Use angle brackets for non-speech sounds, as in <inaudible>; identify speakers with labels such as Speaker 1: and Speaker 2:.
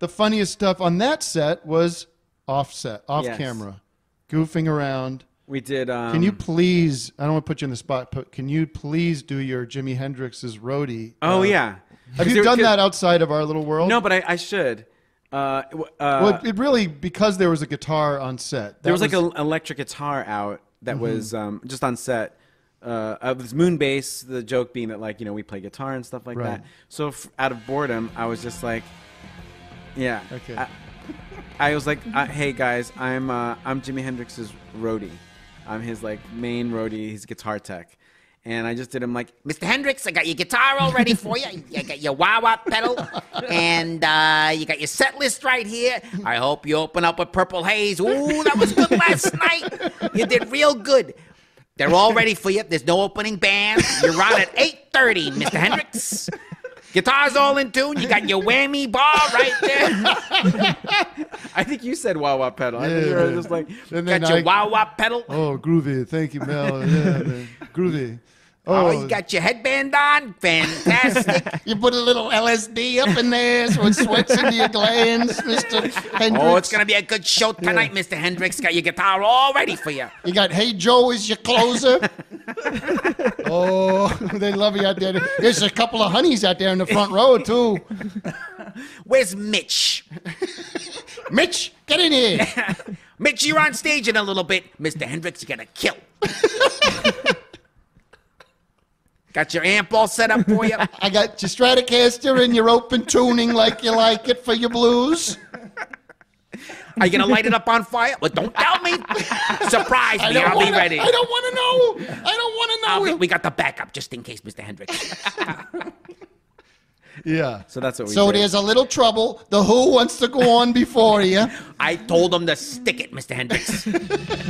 Speaker 1: the funniest stuff on that set was offset, off
Speaker 2: Yes.
Speaker 1: camera, goofing around.
Speaker 2: We did. Um,
Speaker 1: Can you please? I don't want to put you in the spot, but can you please do your Jimi Hendrix's roadie?
Speaker 2: Oh
Speaker 1: Uh,
Speaker 2: yeah.
Speaker 1: Have you
Speaker 2: there-
Speaker 1: done that outside of our little world?
Speaker 2: No, but I, I should. Uh, uh,
Speaker 1: Well, it, really because there was a guitar on set.
Speaker 2: there
Speaker 1: That
Speaker 2: was, like an electric guitar out that
Speaker 1: Mm-hmm.
Speaker 2: was um, just on set. Uh, of this Moonbase, the joke being that like you know we play guitar and stuff like
Speaker 1: Right.
Speaker 2: that. So f- out of boredom, I was just like, yeah.
Speaker 1: Okay.
Speaker 2: I, I was like, uh, hey guys, I'm uh, I'm Jimi Hendrix's roadie. I'm his like main roadie. He's guitar tech, and I just did him like,
Speaker 3: Mr. Hendrix, I got your guitar all ready for you. You got your wah wah pedal, and uh, you got your set list right here. I hope you open up with Purple Haze. Ooh, that was good last night. You did real good. They're all ready for you. There's no opening band. You're on at 8:30, Mr. Hendrix. Guitar's all in tune. You got your whammy bar right there. <laughs>
Speaker 2: I think you said wah wah pedal. I think you
Speaker 1: Yeah.
Speaker 2: were just like,
Speaker 1: And
Speaker 3: Got your
Speaker 1: I-
Speaker 3: wah wah pedal.
Speaker 1: Oh, groovy! Thank you, Mel. Yeah, man. groovy.
Speaker 3: Oh, oh. you got your headband on? Fantastic. <laughs>
Speaker 1: You put a little LSD up in there so it sweats into your glands, Mister Hendrix.
Speaker 3: Oh, it's going to be a good show tonight, Mr. Hendrix. Got your guitar all ready for you.
Speaker 1: You got Hey Joe as your closer. <laughs> oh, <laughs> they love you out there. There's a couple of honeys out there in the front row too.
Speaker 3: Where's Mitch? <laughs>
Speaker 1: Mitch, get in here. <laughs>
Speaker 3: Mitch, you're on stage in a little bit. Mr. Hendrix, you're going to kill. Got your amp all set up for you?
Speaker 1: I got your Stratocaster and your open tuning like you like it for your blues.
Speaker 3: Are you going to light it up on fire? Well, don't tell me. <laughs> Surprise me. I'll
Speaker 1: wanna,
Speaker 3: be ready.
Speaker 1: I don't want to know. I don't want to know.
Speaker 3: be, we got the backup just in case, Mr. Hendrix. <laughs>
Speaker 1: yeah.
Speaker 2: so that's what we
Speaker 1: So
Speaker 2: did.
Speaker 1: there's a little trouble. The Who wants to go on before you. <laughs>
Speaker 3: I told him to stick it, Mr. Hendrix.
Speaker 4: What's the